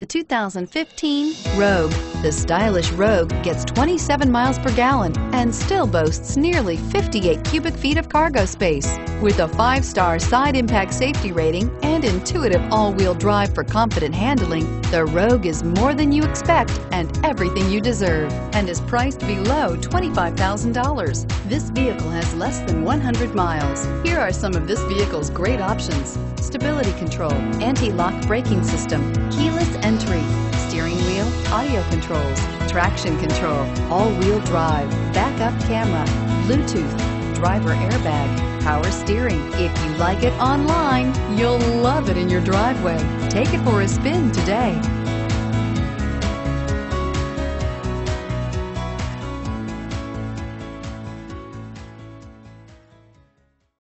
The 2015 Rogue. The stylish Rogue gets 27 miles per gallon and still boasts nearly 58 cubic feet of cargo space. With a five-star side impact safety rating and intuitive all-wheel drive for confident handling, the Rogue is more than you expect and everything you deserve and is priced below $25,000. This vehicle has less than 100 miles. Here are some of this vehicle's great options. Stability control, anti-lock braking system, keyless steering wheel, audio controls, traction control, all-wheel drive, backup camera, Bluetooth, driver airbag, power steering. If you like it online, you'll love it in your driveway. Take it for a spin today.